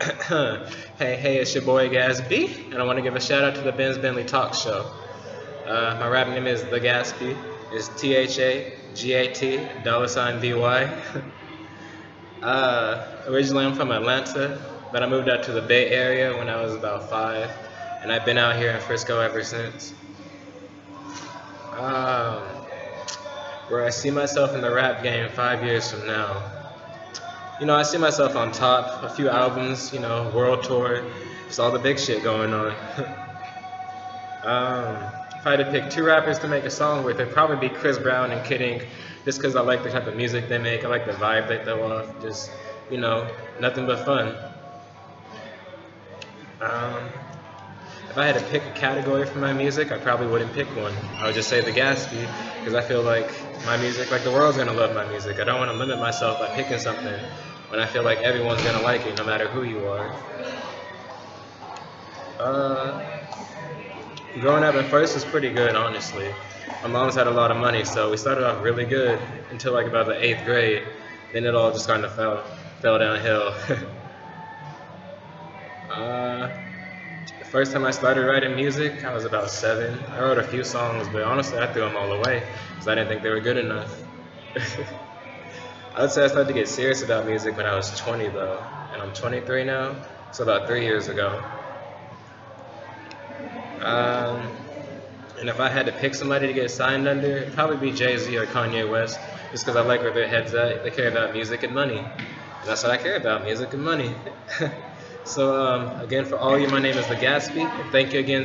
hey, hey, it's your boy Gatsby, and I want to give a shout out to the Benz Bentley Talk Show. Uh, my rap name is The Gatsby. It's T H A G A T dollar sign B Y. uh, originally, I'm from Atlanta, but I moved out to the Bay Area when I was about five, and I've been out here in Frisco ever since. Um, where I see myself in the rap game five years from now. You know, I see myself on top, a few albums, you know, world tour, just all the big shit going on. um, if I had to pick two rappers to make a song with, it'd probably be Chris Brown and Kid Ink, just because I like the type of music they make, I like the vibe they throw off, just, you know, nothing but fun. Um, if I had to pick a category for my music, I probably wouldn't pick one. I would just say the Gatsby, because I feel like my music, like the world's gonna love my music. I don't want to limit myself by picking something when I feel like everyone's gonna like it, no matter who you are. Uh, growing up at first was pretty good, honestly. My mom's had a lot of money, so we started off really good until like about the eighth grade. Then it all just kind of fell fell downhill. uh, the First time I started writing music, I was about seven. I wrote a few songs, but honestly, I threw them all away because I didn't think they were good enough. I would say I started to get serious about music when I was 20, though, and I'm 23 now, so about three years ago. Um, and if I had to pick somebody to get signed under, it'd probably be Jay Z or Kanye West, just because I like where their heads at. They care about music and money. And that's what I care about music and money. So um, again, for all you, my name is The Gatsby. Thank you again.